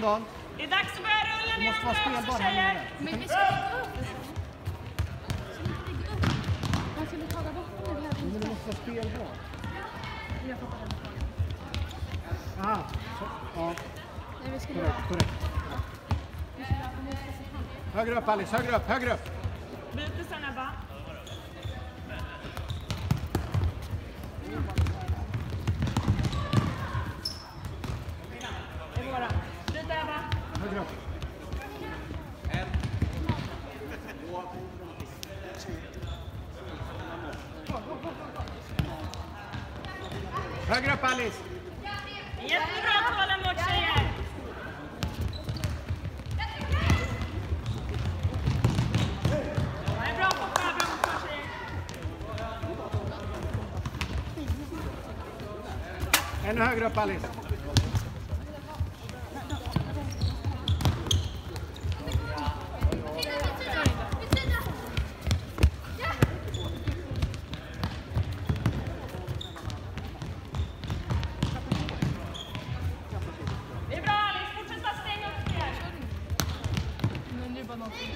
igen Dan. Det är dags att börja rulla ner måste vara spelbar alltså, här nere. Men vi skulle gå upp. Man skulle ta bort den här. Men det måste vara spelbar. Jag fattar den. Aha. Ja. Nej, vi skulle korrekt, korrekt. Ja. Högre upp Alice, högre upp, högre upp. Byt sen Ebba. Ännu högre upp Alice. Det är bra Alice, fortsätt bara stänga upp det här. Men nu bara någonting.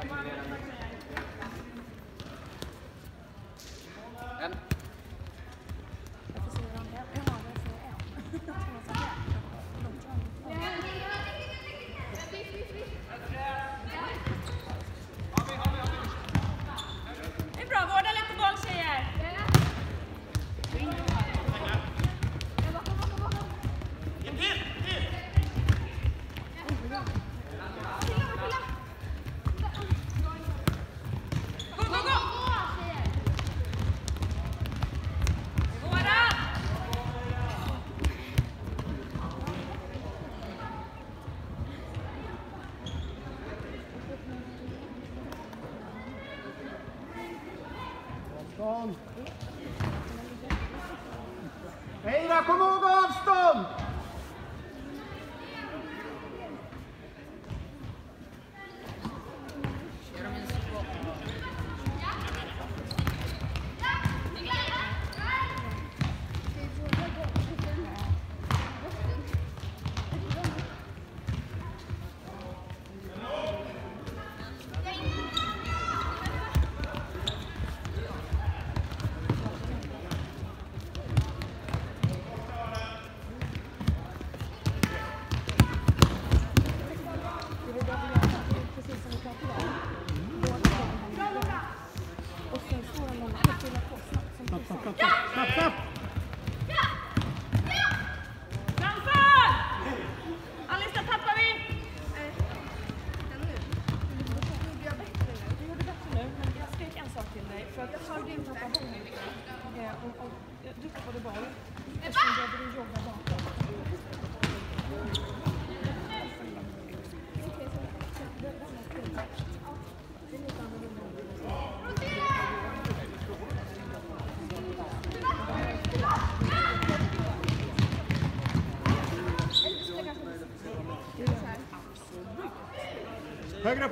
Come on,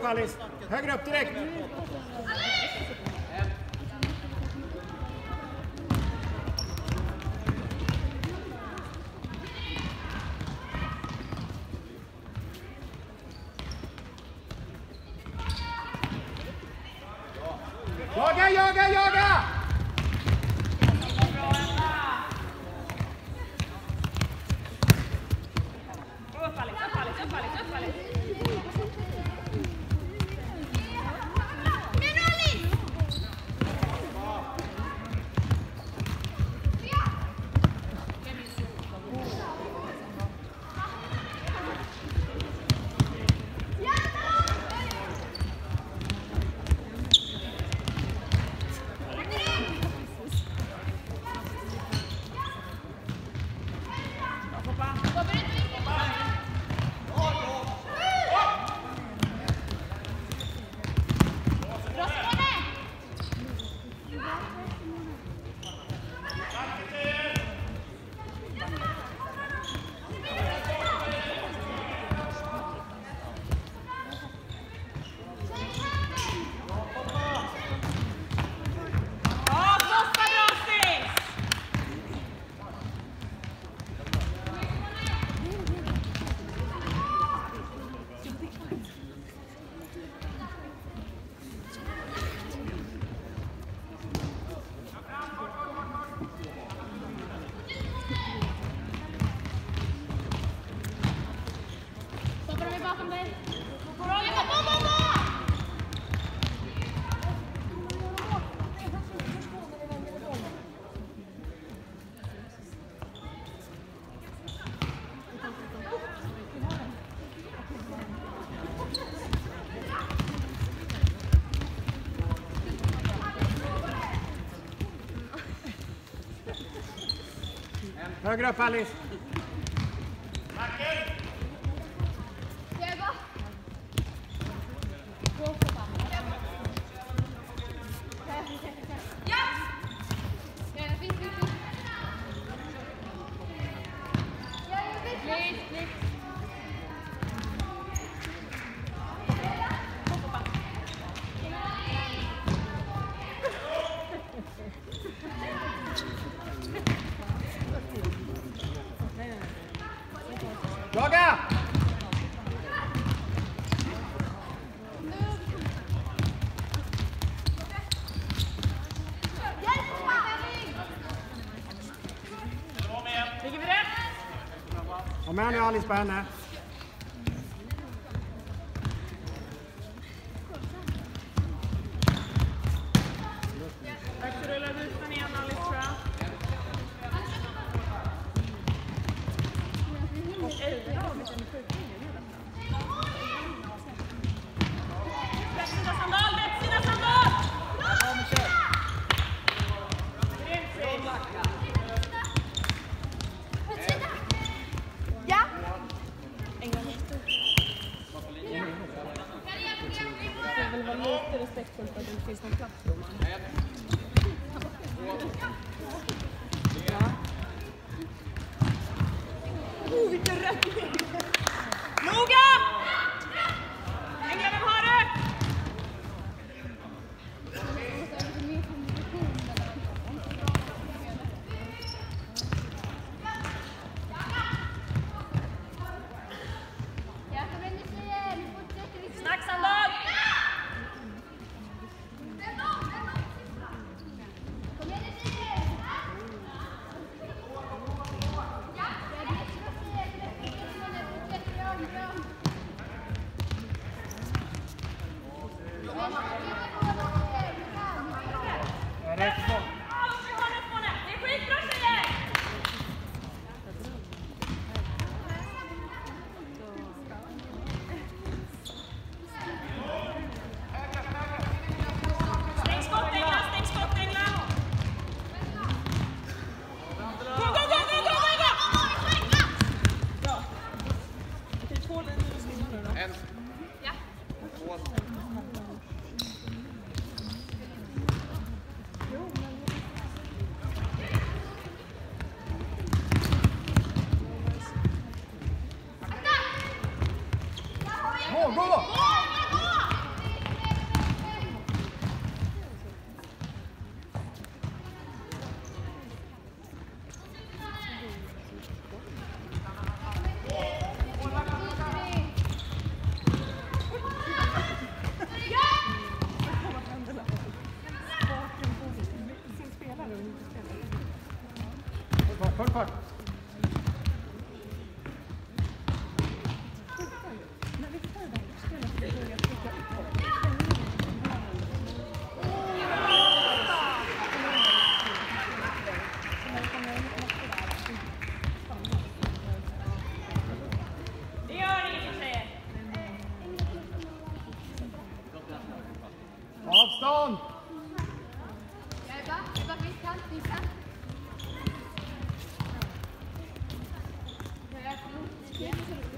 Kallis. Högre upp direkt. Högra pallis. Charlie's banner pas de Avstånd! Jag är back, jag är back, vi kan, vi kan. Yeah.